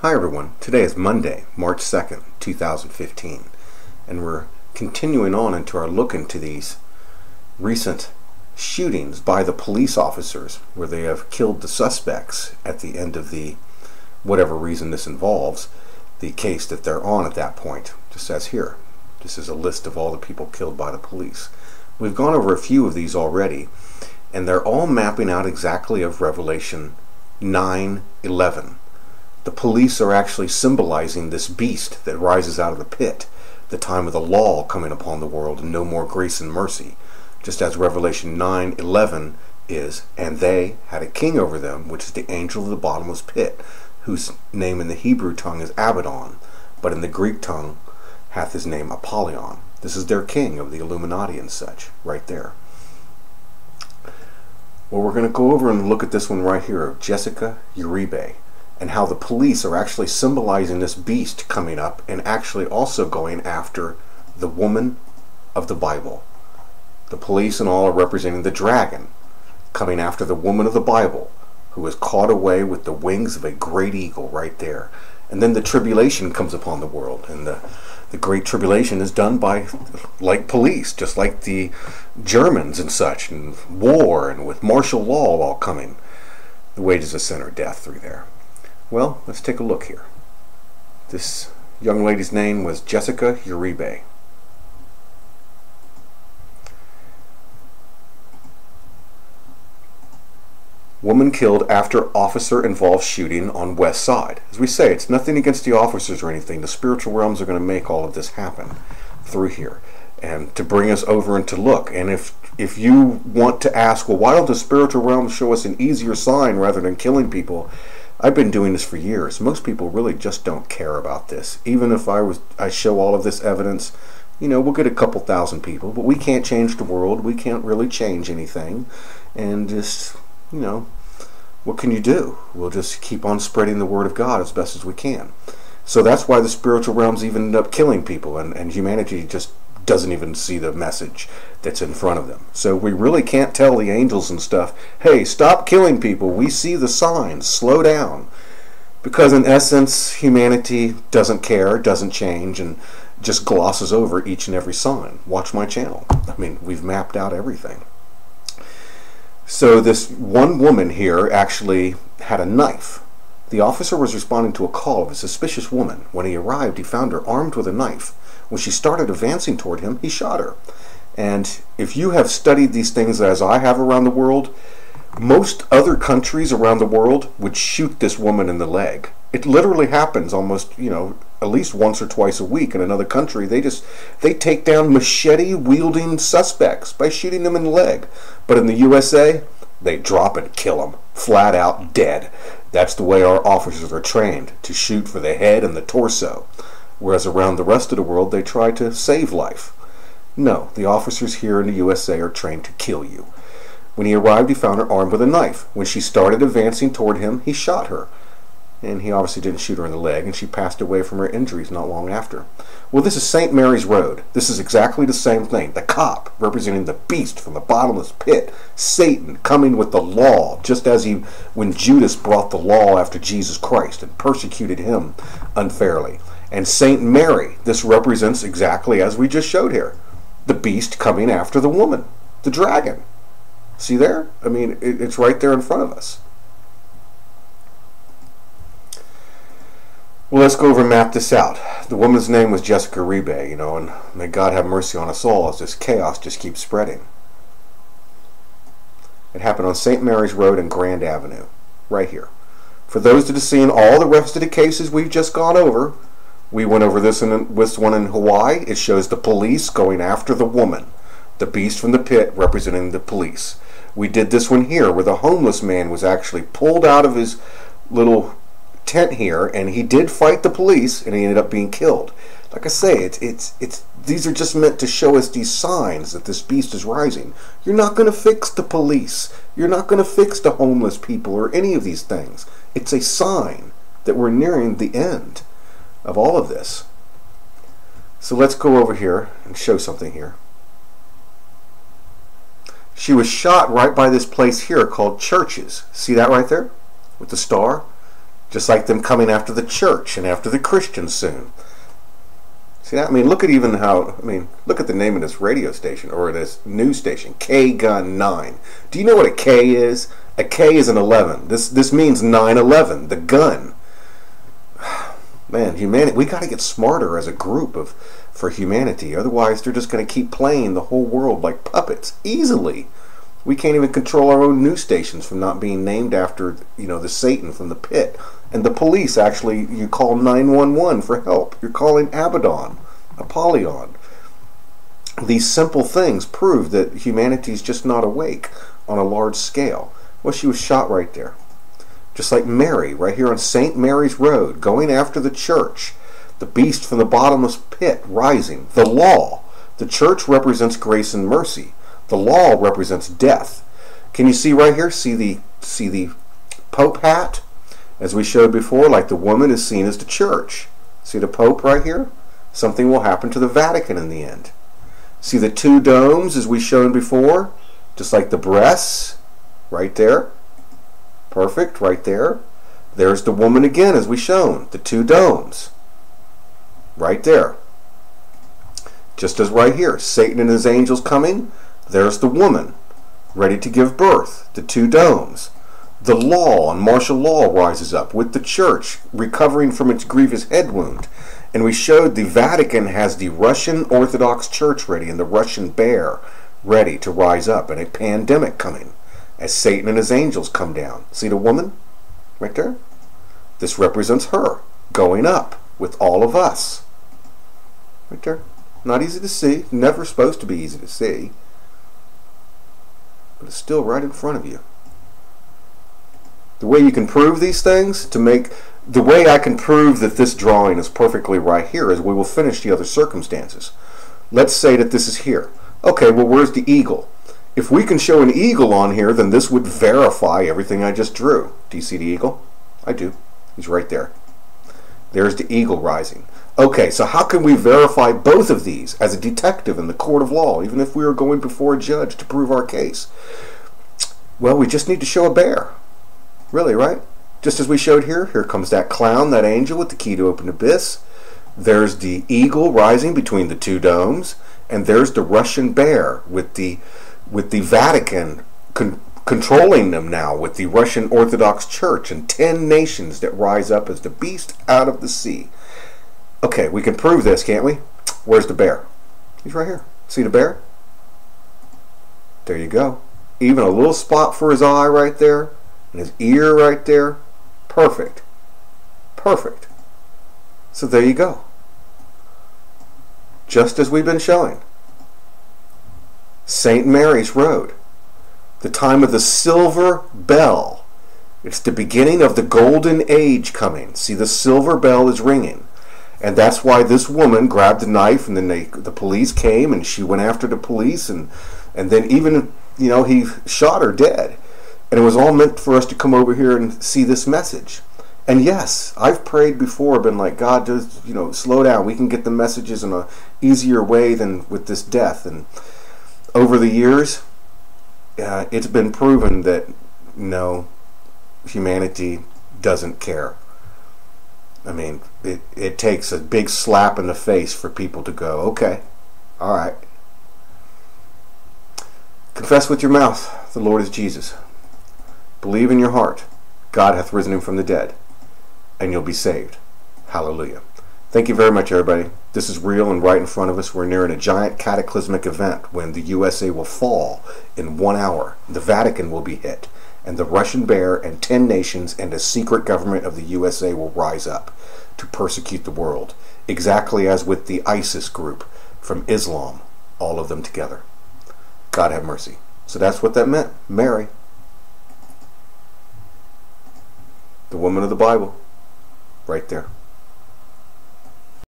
Hi everyone, today is Monday, March 2nd, 2015, and we're continuing on into our look into these recent shootings by the police officers where they have killed the suspects at the end of the, whatever reason this involves, the case that they're on at that point. Just as here, this is a list of all the people killed by the police. We've gone over a few of these already, and they're all mapping out exactly of Revelation 9 11 the police are actually symbolizing this beast that rises out of the pit, the time of the law coming upon the world and no more grace and mercy, just as Revelation 9:11 is, and they had a king over them, which is the angel of the bottomless pit, whose name in the Hebrew tongue is Abaddon, but in the Greek tongue hath his name Apollyon. This is their king of the Illuminati and such, right there. Well, we're going to go over and look at this one right here of Jessica Uribe and how the police are actually symbolizing this beast coming up and actually also going after the woman of the Bible. The police and all are representing the dragon coming after the woman of the Bible who is caught away with the wings of a great eagle right there. And then the tribulation comes upon the world and the the great tribulation is done by like police just like the Germans and such and war and with martial law all coming the wages of sin are death through there well, let's take a look here. This young lady's name was Jessica Uribe. Woman killed after officer involved shooting on West Side. As we say, it's nothing against the officers or anything. The spiritual realms are going to make all of this happen through here and to bring us over and to look. And if if you want to ask, well, why don't the spiritual realms show us an easier sign rather than killing people? I've been doing this for years. Most people really just don't care about this. Even if I was I show all of this evidence, you know, we'll get a couple thousand people, but we can't change the world. We can't really change anything. And just, you know, what can you do? We'll just keep on spreading the word of God as best as we can. So that's why the spiritual realms even end up killing people and, and humanity just doesn't even see the message that's in front of them. So we really can't tell the angels and stuff, hey, stop killing people. We see the signs. Slow down. Because in essence, humanity doesn't care, doesn't change, and just glosses over each and every sign. Watch my channel. I mean, we've mapped out everything. So this one woman here actually had a knife. The officer was responding to a call of a suspicious woman. When he arrived, he found her armed with a knife. When she started advancing toward him, he shot her. And if you have studied these things as I have around the world, most other countries around the world would shoot this woman in the leg. It literally happens almost, you know, at least once or twice a week in another country. They just they take down machete wielding suspects by shooting them in the leg. But in the USA, they drop and kill them flat out dead. That's the way our officers are trained to shoot for the head and the torso whereas around the rest of the world they try to save life. No, the officers here in the USA are trained to kill you. When he arrived, he found her armed with a knife. When she started advancing toward him, he shot her. And he obviously didn't shoot her in the leg, and she passed away from her injuries not long after. Well, this is St. Mary's Road. This is exactly the same thing. The cop, representing the beast from the bottomless pit, Satan coming with the law, just as he, when Judas brought the law after Jesus Christ and persecuted him unfairly. And St. Mary, this represents exactly as we just showed here the beast coming after the woman, the dragon. See there? I mean, it, it's right there in front of us. Well, let's go over and map this out. The woman's name was Jessica Uribe, you know, and may God have mercy on us all as this chaos just keeps spreading. It happened on St. Mary's Road and Grand Avenue, right here. For those that have seen all the rest of the cases we've just gone over, we went over this in one in Hawaii. It shows the police going after the woman, the beast from the pit representing the police. We did this one here where the homeless man was actually pulled out of his little tent here and he did fight the police and he ended up being killed. Like I say, it's it's it's these are just meant to show us these signs that this beast is rising. You're not going to fix the police. You're not going to fix the homeless people or any of these things. It's a sign that we're nearing the end of all of this. So let's go over here and show something here. She was shot right by this place here called Churches. See that right there? With the star? Just like them coming after the church and after the Christians soon. See that? I mean, look at even how, I mean, look at the name of this radio station or this news station, K Gun 9. Do you know what a K is? A K is an 11. This this means 9/11, the gun. Man, humanity, we got to get smarter as a group of for humanity. Otherwise, they're just going to keep playing the whole world like puppets easily. We can't even control our own news stations from not being named after, you know, the Satan from the pit. And the police actually, you call 911 for help. You're calling Abaddon, Apollyon. These simple things prove that humanity's just not awake on a large scale. Well, she was shot right there. Just like Mary, right here on St. Mary's Road, going after the church. The beast from the bottomless pit rising. The law. The church represents grace and mercy. The law represents death. Can you see right here? See the see the Pope hat? As we showed before, like the woman is seen as the church. See the Pope right here? Something will happen to the Vatican in the end. See the two domes as we showed before? Just like the breasts, right there. Perfect, right there. There's the woman again as we shown, the two domes. Right there. Just as right here, Satan and his angels coming, there's the woman, ready to give birth, the two domes. The law and martial law rises up with the church recovering from its grievous head wound. And we showed the Vatican has the Russian Orthodox Church ready and the Russian bear ready to rise up and a pandemic coming as Satan and his angels come down. See the woman right there? This represents her going up with all of us. Right there. Not easy to see. Never supposed to be easy to see but it's still right in front of you. The way you can prove these things to make the way I can prove that this drawing is perfectly right here is we will finish the other circumstances. Let's say that this is here. Okay, well, where's the eagle? If we can show an eagle on here, then this would verify everything I just drew. Do you see the eagle? I do. He's right there. There's the eagle rising. Okay, so how can we verify both of these as a detective in the court of law, even if we are going before a judge to prove our case? Well, we just need to show a bear. Really, right? Just as we showed here, here comes that clown, that angel with the key to open abyss. There's the eagle rising between the two domes, and there's the Russian bear with the with the Vatican con- controlling them now with the Russian Orthodox Church and 10 nations that rise up as the beast out of the sea. Okay, we can prove this, can't we? Where's the bear? He's right here. See the bear? There you go. Even a little spot for his eye right there, and his ear right there. Perfect. Perfect. So there you go. Just as we've been showing. St. Mary's Road. The time of the silver bell. It's the beginning of the golden age coming. See, the silver bell is ringing. And that's why this woman grabbed a knife, and then they, the police came, and she went after the police, and and then even you know he shot her dead. And it was all meant for us to come over here and see this message. And yes, I've prayed before, been like, God, just you know, slow down. We can get the messages in a easier way than with this death. And over the years, uh, it's been proven that no, humanity doesn't care. I mean, it, it takes a big slap in the face for people to go, okay, all right. Confess with your mouth the Lord is Jesus. Believe in your heart God hath risen him from the dead, and you'll be saved. Hallelujah. Thank you very much, everybody. This is real and right in front of us. We're nearing a giant cataclysmic event when the USA will fall in one hour. The Vatican will be hit and the Russian bear and ten nations and a secret government of the USA will rise up to persecute the world, exactly as with the ISIS group from Islam, all of them together. God have mercy. So that's what that meant. Mary, the woman of the Bible, right there.